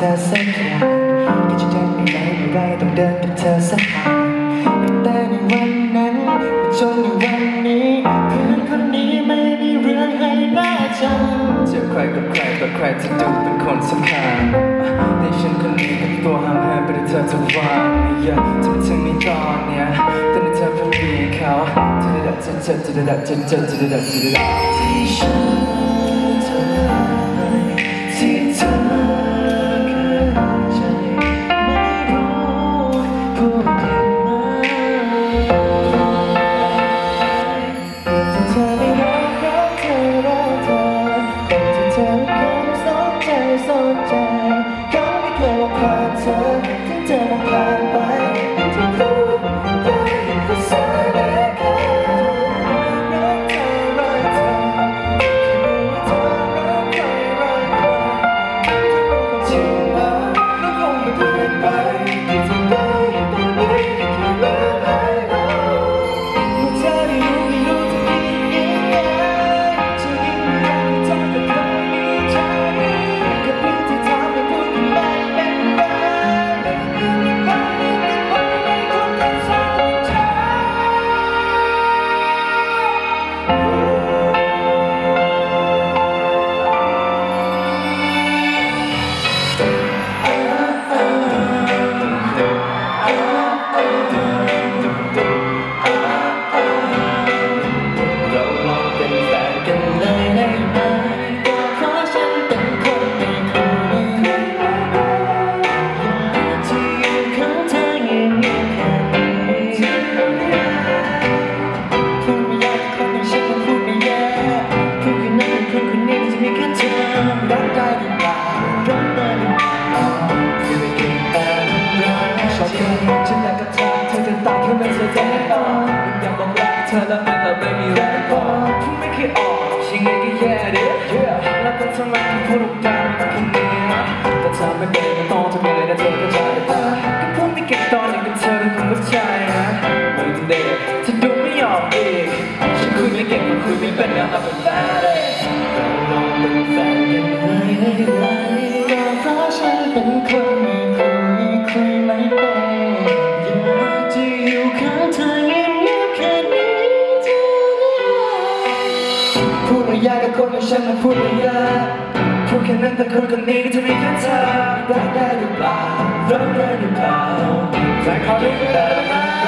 เธอสักอย่างก็จะเดินไปไหนไม่ไรต้องเดินกับเธอสักห่างแต่ในวันนั้นจนในวันนี้เพื่อนคนนี้ไม่มีเรื่องให้น่าจำเจอใครกับใครกับใครที่ดูเป็นคนสำคัญแต่ฉันคนนี้กับตัวห่างหายไปด้วยเธอทุกวันอยากจะไปถึงในตอนเนี้ยแต่ในเธอเพิ่งมีเขาจะได้จะจะจะได้จะจะจะได้จะได้ที่ฉัน Yeah. ายแค่ไม่เธอจะไม่ตอยากบอกรักเธอแล้วมันแต่ไม่มีแรงพอพูดไม่เคยออกชิงไงก็แย่เด้อแล้วก็ทำไมถึงพูดออกมาเป็นคนนี้นะแต่เธอไม่เป็นก็ต้องทำไงนะเธอก็ใจก็พูดไม่เก่งตอนอย่างกับเธอเป็นคนเข้าใจนะไม่ต้องเด็กเธอดูไม่ออกอีกฉันคุยไม่เก่งมันคุยไม่เป็นแล้วเราเป็นแฟนเลยเราลองเป็นแฟนกันเลยได้ไหมก็เพราะฉันเป็นคนคุยคุยไม่เป็น ยากกับคนอย่างฉันมันพูดไม่ยากพูดแค่นั้นแต่คนคนนี้ก็จะมีแค่เธอรักได้หรือเปล่ารักได้หรือเปล่าใจเขอรู้ได้ไหม